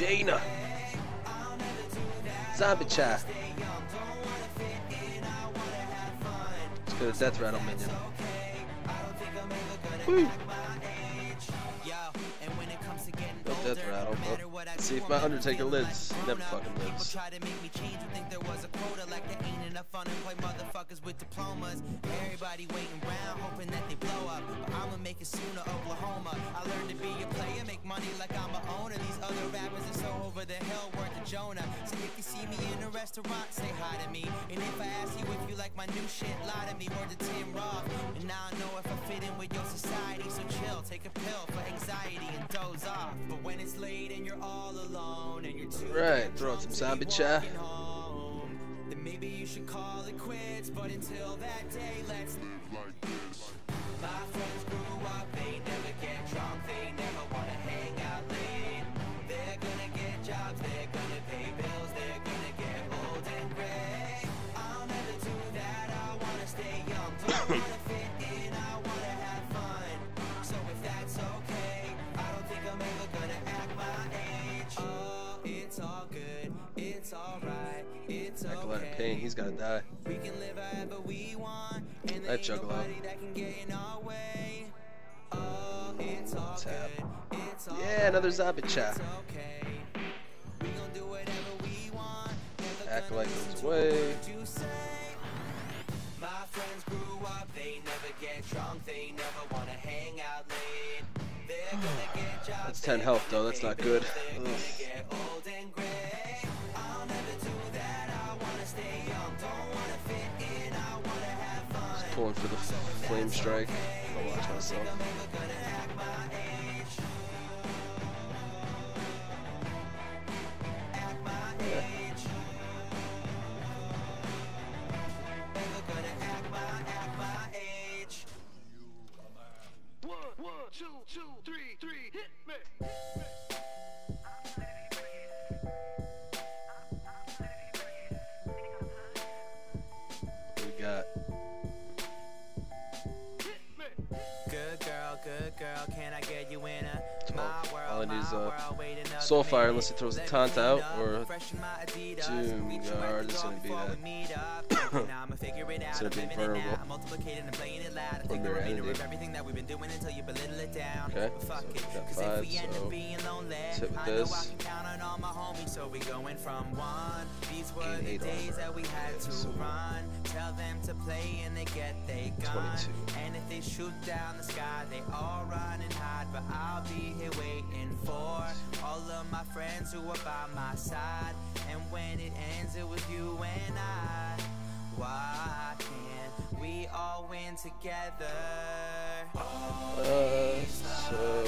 Jaina. Zombie. Let's get a death rattle minion. Woo! Death rattle, but see if my Undertaker lives. Never fucking lives. Try to make me change, would think there was a quota like there ain't enough unemployed motherfuckers with diplomas. Everybody waiting around, hoping that they blow up. But I'ma make it sooner, Oklahoma. I learned to be a player, make money like I'm a owner. These over the hill, worth the Jonah. So if you see me in a restaurant, say hi to me. And if I ask you if you like my new shit, lie to me, word to Tim Roth. And now I know if I fit in with your society, so chill, take a pill for anxiety and doze off. But when it's late and you're all alone and you're too Right, throw out some Zombie Chow. home, then maybe you should call it quits. But until that day, let's My a lot of okay. pain. He's gotta die. We can live however we want, and That juggalo. that can get in our way. Oh, it's all Tap. good, it's all Yeah, another Zombie Chow. okay. We gon' do whatever we want, Act like listen goes 10 health, though. That's not good. Just pulling for the flame strike. I'll watch myself. World, all I need is, uh, Soulfire unless he throws a taunt out, or Doom Guard is gonna be that. we meet up. now I'ma figure it out, Instead of I'm being vulnerable. now, I'm multiplicating and playing it loud. I Or take the mirror remainder of entity. everything that we've been doing until you belittle it down. Okay, so got 'cause five, if we end so up being lonely, let's hit with I this. can count on all my homies, so we going from one. These were the eight days armor. that we had to So- run. Tell them to play and they get they gun. 22. And if they shoot down the sky, they all run and hide. But I'll be here waiting for all of my friends who are by my side. And when it ends, it was you and I. Why can't we all win together? Uh, so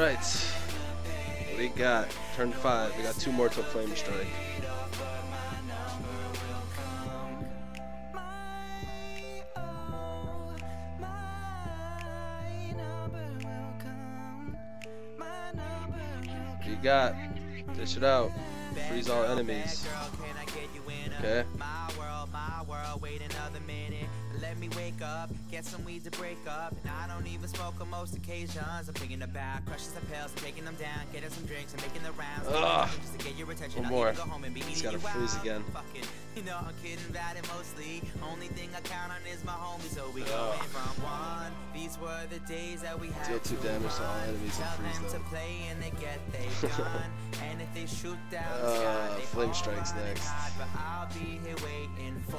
of. We're right. What do you got? Turn five. We got two more till flame strike. You got? Dish it out. Freeze all enemies. Okay. My world, my world, wait another minute. Let me wake up, get some weed to break up. And I don't even smoke on most occasions. I'm picking them back, crushing some pills, and taking them down, getting some drinks and making the rounds. Ugh. Just to get your attention. One I'll more. go home and be He's gotta you freeze out. again. Fuck it. You know I'm kidding about it mostly. Only thing I count on is my homies, so we Ugh. going from one. These were the days that we had Deal two to damage to all enemies and Tell freeze them them. to play and they get they gun. and if they shoot down the Uh, sky, they Flame Strike's next. hide. But I'll be here waiting for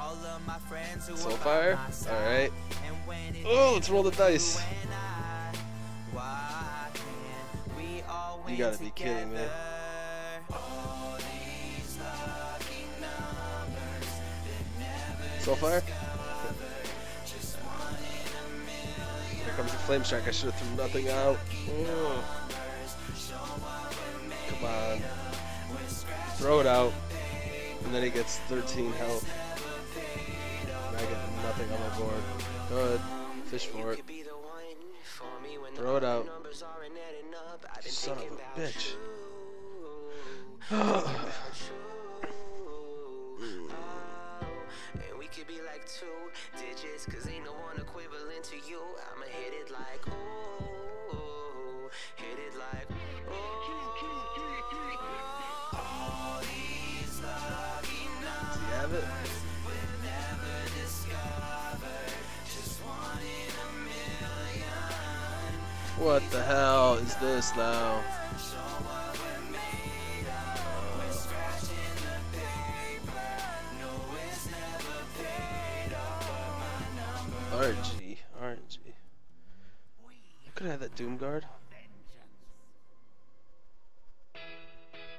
all of my friends who Soulfire? side. Alright. And when it Oh, let's roll the dice. you and I, why can't we all You win gotta be kidding me. together? All these lucky numbers that never Soulfire? just one in a million. Here comes the flame strike. I should have threw nothing out. Ugh. Come on. Throw it out. And then he gets 13 health. And I get nothing on my board. Good. Fish for it. Throw it out. Son of a bitch. Oh, and we could be like two digits, cause ain't no one equivalent to you. I'ma hit it like, ooh, What the hell is this now? Number RNG. RNG. Could have that Doom Guard.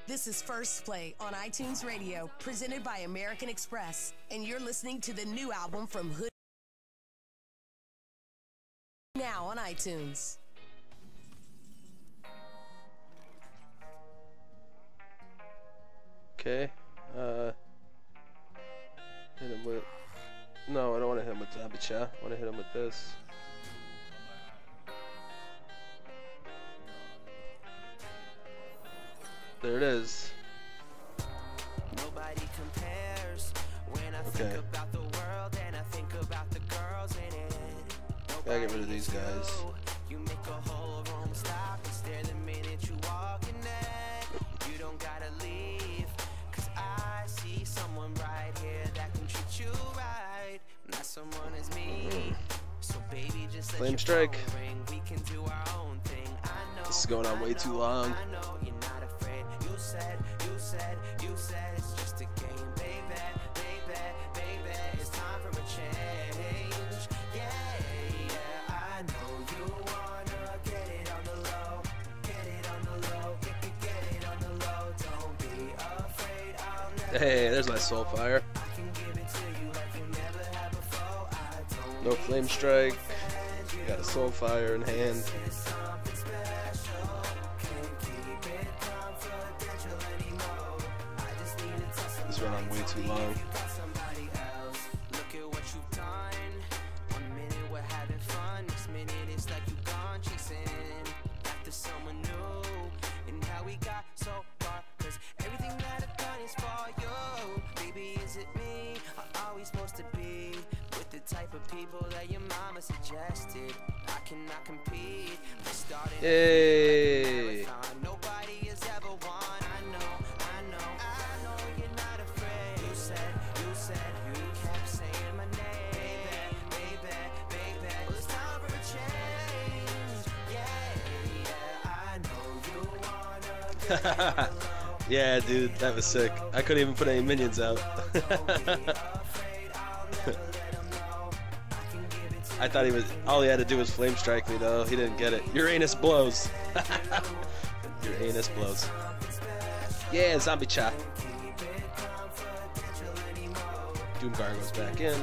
This is First Play on iTunes Radio, presented by American Express, and you're listening to the new album from Hood. Now on iTunes. Okay. Uh. Hit him with. No, I don't want to hit him with Zabicha. I want to hit him with this. There it is. Nobody compares when I Okay. think about the world and I think about the girls in it. Gotta get rid of these guys. Someone is me. So baby, just Flame strike. ring. We can do our own thing. I know. This is going on way too long. I know you're not afraid. You said, you said, you said it's just a game, baby, baby, baby. It's time for a change. Yeah, yeah. I know you wanna get it on the low, get it on the low, get, get, get it on the low. Don't be afraid. I'll never. Hey, there's my Soul Fire. No Flame Strike. Got a Soul Fire in hand. This went on way too long. One supposed to be type of people that your mama suggested? I cannot compete. We're starting to Yay. feel like a marathon. Nobody has ever won. I know, I know, I know you're not afraid. You said, you said, you kept saying my name, baby, baby. Well, it's time for a change. Yeah, yeah, I know you wanna get it on the low. yeah, dude, that was sick. I couldn't even put any minions out. I thought he was. All he had to do was flame strike me, though. He didn't get it. Uranus blows. Uranus blows. Yeah, Zombie Chow. Doomguard goes back in.